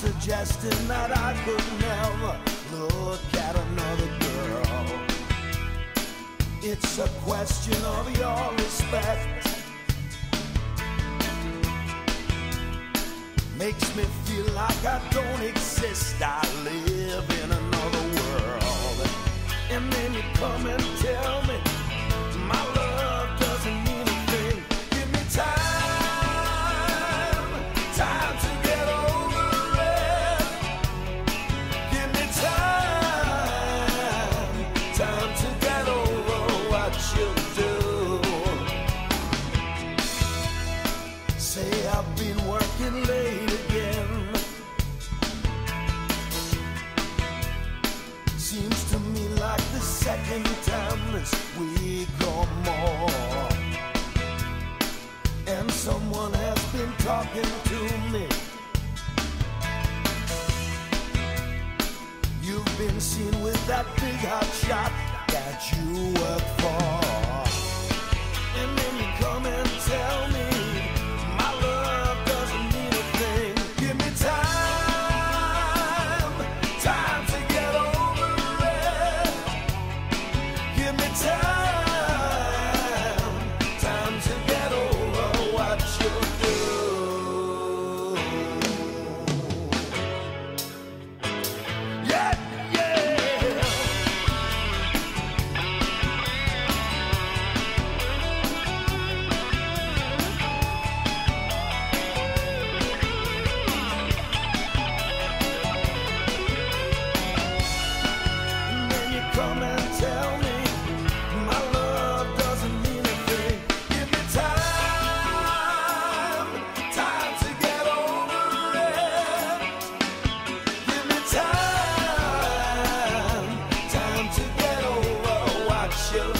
suggesting that I could never look at another girl. It's a question of your respect. Makes me feel like I don't. in timeless week or more. And someone has been talking to me. You've been seen with that big hot shot that you work for. you.